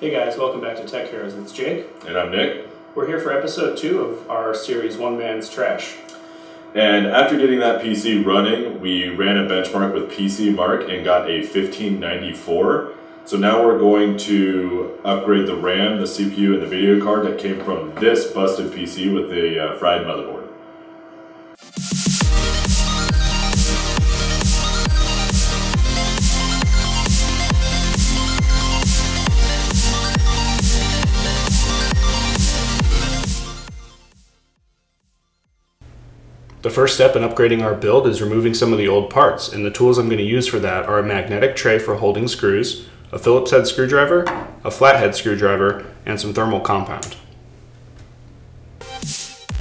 Hey guys, welcome back to Tech Heroes. It's Jake. And I'm Nick. We're here for episode two of our series One Man's Trash. And after getting that PC running, we ran a benchmark with PC Mark and got a 1594. So now we're going to upgrade the RAM, the CPU, and the video card that came from this busted PC with a uh, fried motherboard. The first step in upgrading our build is removing some of the old parts, and the tools I'm going to use for that are a magnetic tray for holding screws, a Phillips head screwdriver, a flathead screwdriver, and some thermal compound.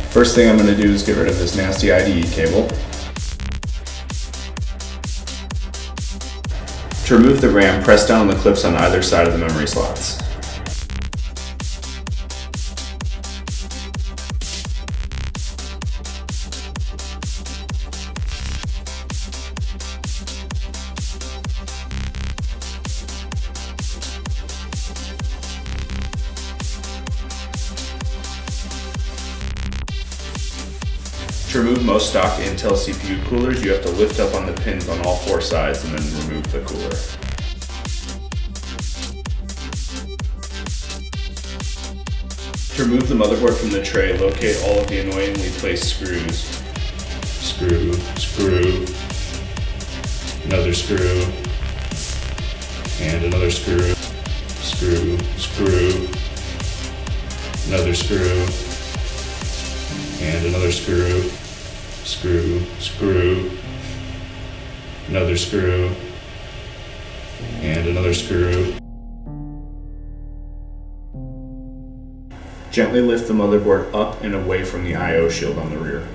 First thing I'm going to do is get rid of this nasty IDE cable. To remove the RAM, press down the clips on either side of the memory slots. To remove most stock Intel CPU coolers, you have to lift up on the pins on all four sides and then remove the cooler. To remove the motherboard from the tray, locate all of the annoyingly placed screws. Screw, screw, another screw, and another screw, screw, screw, another screw, and another screw, screw, screw, another screw, and another screw. Gently lift the motherboard up and away from the I.O. shield on the rear.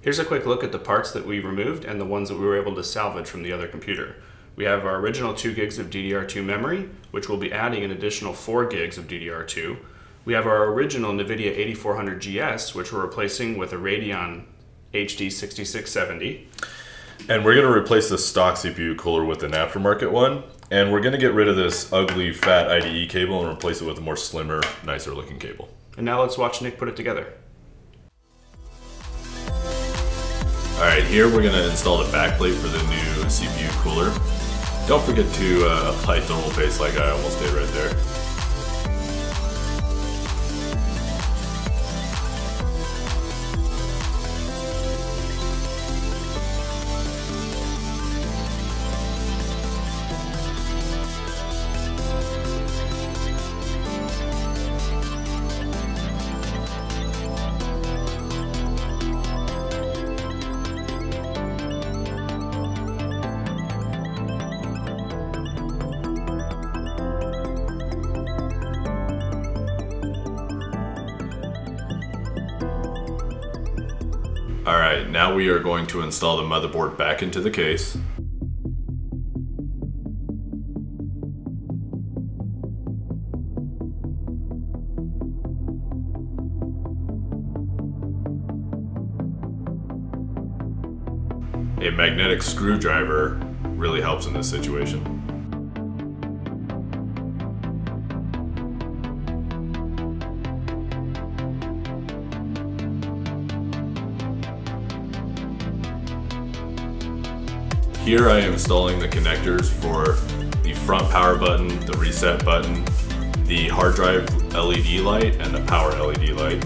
Here's a quick look at the parts that we removed and the ones that we were able to salvage from the other computer. We have our original 2 gigs of DDR2 memory, which we'll be adding an additional 4 gigs of DDR2. We have our original NVIDIA 8400GS, which we're replacing with a Radeon HD 6670. And we're going to replace the stock CPU cooler with an aftermarket one. And we're going to get rid of this ugly fat IDE cable and replace it with a more slimmer, nicer looking cable. And now let's watch Nick put it together. Alright, here we're going to install the backplate for the new CPU cooler. Don't forget to uh, apply thermal paste like I almost did right there. Alright, now we are going to install the motherboard back into the case. A magnetic screwdriver really helps in this situation. Here I am installing the connectors for the front power button, the reset button, the hard drive LED light, and the power LED light.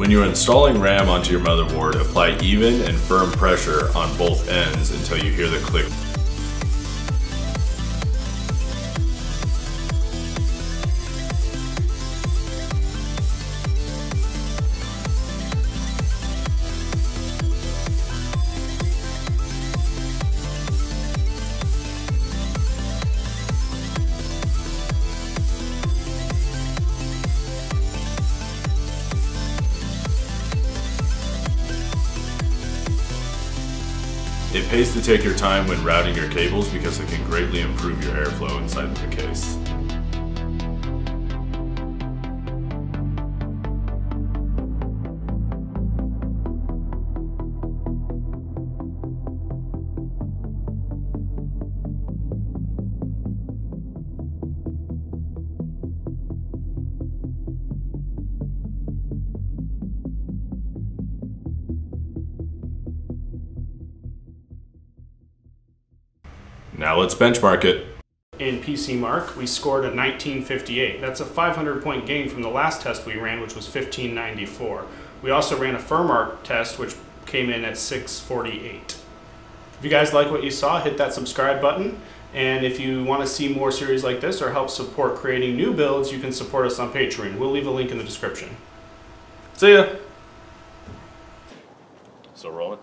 When you are installing RAM onto your motherboard, apply even and firm pressure on both ends until you hear the click. It pays to take your time when routing your cables because it can greatly improve your airflow inside the case. Now let's benchmark it. In PC Mark, we scored a 1958. That's a 500 point gain from the last test we ran, which was 1594. We also ran a Furmark test, which came in at 648. If you guys like what you saw, hit that subscribe button. And if you want to see more series like this or help support creating new builds, you can support us on Patreon. We'll leave a link in the description. See ya! So rolling.